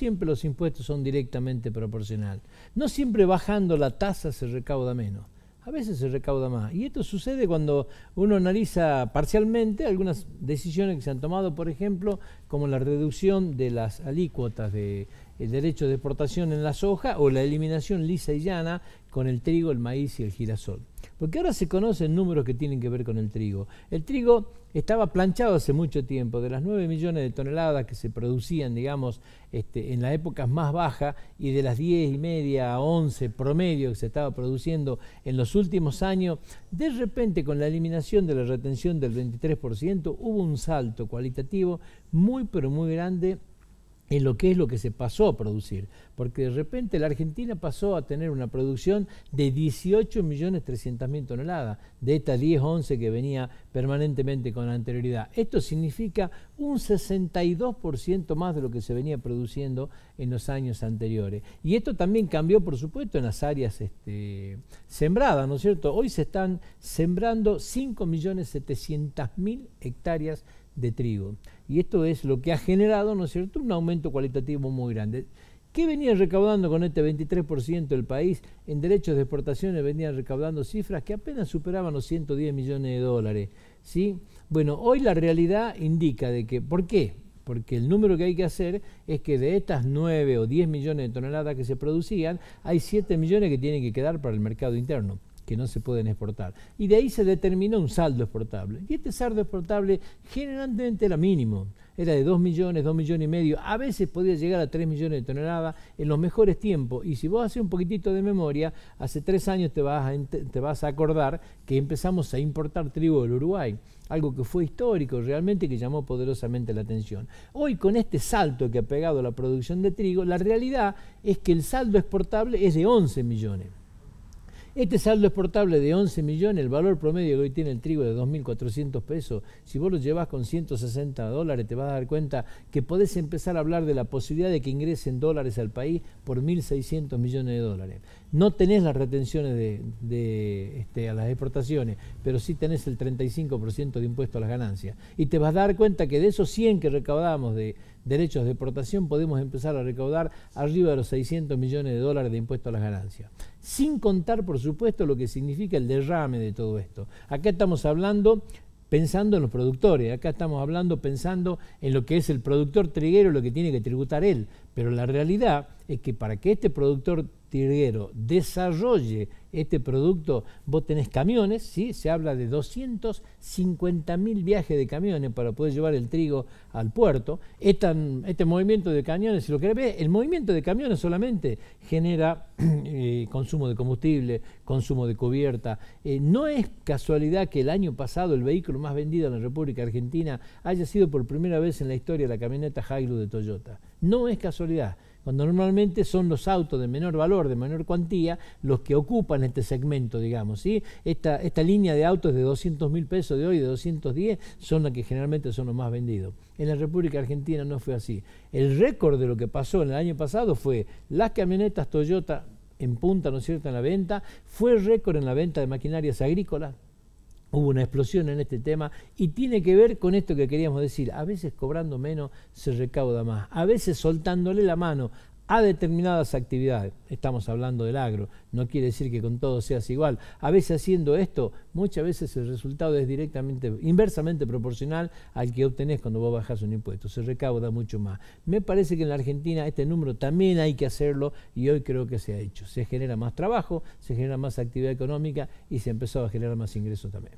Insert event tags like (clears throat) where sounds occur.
siempre los impuestos son directamente proporcionales. No siempre bajando la tasa se recauda menos a veces se recauda más. Y esto sucede cuando uno analiza parcialmente algunas decisiones que se han tomado, por ejemplo, como la reducción de las alícuotas de el derecho de exportación en la soja o la eliminación lisa y llana con el trigo, el maíz y el girasol. Porque ahora se conocen números que tienen que ver con el trigo. El trigo estaba planchado hace mucho tiempo, de las 9 millones de toneladas que se producían, digamos, este, en las épocas más bajas y de las 10 y media a 11 promedio que se estaba produciendo en los últimos años, de repente con la eliminación de la retención del 23% hubo un salto cualitativo muy pero muy grande en lo que es lo que se pasó a producir, porque de repente la Argentina pasó a tener una producción de 18.300.000 toneladas, de estas 10, 11 que venía permanentemente con anterioridad. Esto significa un 62% más de lo que se venía produciendo en los años anteriores. Y esto también cambió, por supuesto, en las áreas este, sembradas, ¿no es cierto? Hoy se están sembrando 5.700.000 hectáreas de trigo. Y esto es lo que ha generado, ¿no es cierto?, un aumento cualitativo muy grande. ¿Qué venía recaudando con este 23% el país? En derechos de exportaciones venía recaudando cifras que apenas superaban los 110 millones de dólares. ¿sí? Bueno, hoy la realidad indica de que, ¿por qué? Porque el número que hay que hacer es que de estas 9 o 10 millones de toneladas que se producían, hay 7 millones que tienen que quedar para el mercado interno que no se pueden exportar. Y de ahí se determinó un saldo exportable. Y este saldo exportable generalmente era mínimo, era de 2 millones, 2 millones y medio, a veces podía llegar a 3 millones de toneladas en los mejores tiempos. Y si vos haces un poquitito de memoria, hace tres años te vas, a, te vas a acordar que empezamos a importar trigo del Uruguay algo que fue histórico realmente que llamó poderosamente la atención. Hoy con este salto que ha pegado la producción de trigo, la realidad es que el saldo exportable es de 11 millones. Este saldo exportable de 11 millones, el valor promedio que hoy tiene el trigo de 2.400 pesos, si vos lo llevas con 160 dólares, te vas a dar cuenta que podés empezar a hablar de la posibilidad de que ingresen dólares al país por 1.600 millones de dólares. No tenés las retenciones de, este, a las exportaciones, pero sí tenés el 35% de impuesto a las ganancias. Y te vas a dar cuenta que de esos 100 que recaudamos de derechos de exportación podemos empezar a recaudar arriba de los 600 millones de dólares de impuesto a las ganancias. Sin contar, por supuesto, lo que significa el derrame de todo esto. Acá estamos hablando pensando en los productores, acá estamos hablando pensando en lo que es el productor triguero, lo que tiene que tributar él, pero la realidad es que para que este productor triguero desarrolle este producto, vos tenés camiones, ¿sí? se habla de 250 mil viajes de camiones para poder llevar el trigo al puerto. este movimiento de camiones, si lo querés ver, el movimiento de camiones solamente genera (clears throat) eh, consumo de combustible, consumo de cubierta. Eh, no es casualidad que el año pasado el vehículo más vendido en la República Argentina haya sido por primera vez en la historia la camioneta Hilux de Toyota. No es casualidad cuando normalmente son los autos de menor valor, de menor cuantía, los que ocupan este segmento, digamos. ¿sí? Esta, línea de autos de 200 mil pesos de hoy, de 210, son las que generalmente son los más vendidos. En la República Argentina no fue así. El récord de lo que pasó en el año pasado fue las camionetas Toyota en punta, ¿no es cierto?, en la venta, fue récord en la venta de maquinarias agrícolas, hubo una explosión en este tema y tiene que ver con esto que queríamos decir. A veces cobrando menos se recauda más, a veces soltándole la mano a determinadas actividades. Estamos hablando del agro, no quiere decir que con todo seas igual. A veces haciendo esto, muchas veces el resultado es directamente, inversamente proporcional al que obtenés cuando vos bajás un impuesto. Se recauda mucho más. Me parece que en la Argentina este número también hay que hacerlo y hoy creo que se ha hecho. Se genera más trabajo, se genera más actividad económica y se empezó a generar más ingresos también.